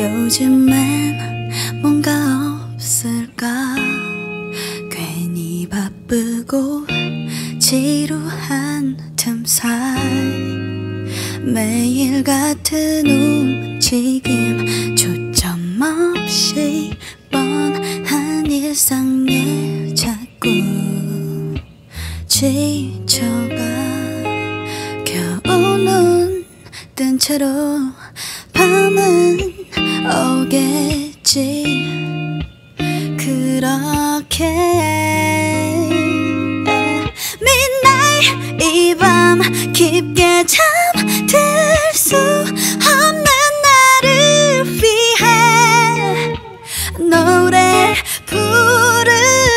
요즘엔 뭔가 없을까? 괜히 바쁘고 지루한 틈 사이. 매일 같은 움직임 초점 없이 뻔한 일상에 자꾸 지쳐가. 겨우는 뜬 채로 오겠지. 그렇게 midnight 이 밤 깊게 잠들 수 없는 나를 위해 노래 부를래?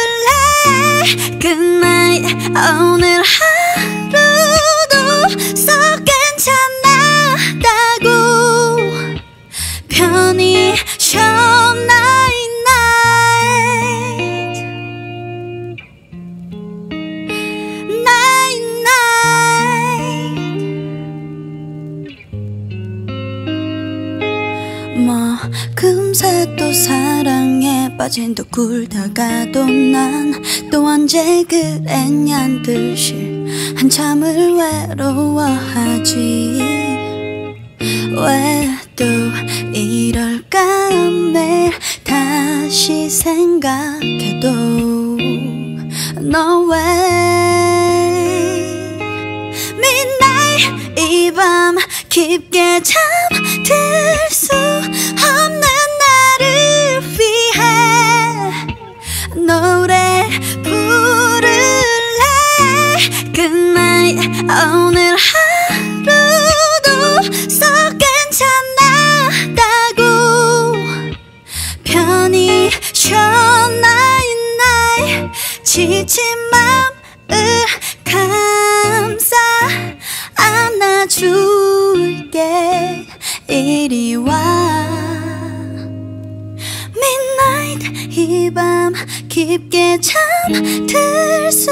Good night. 오늘 쉬어 night. 뭐 금세 또 사랑에 빠진 또 굴다가도 난 또 언제 그랬냔 듯이 한참을 외로워하지. 왜 또 이럴까 다시 생각해도 너 왜 midnight 이 밤 깊게 잠들 수 없는 나를 위해 노래 부를래? Good night. 오늘 하루 night night 지친 맘을 감싸 안아줄게. 이리 와. Midnight 이 밤 깊게 잠들 수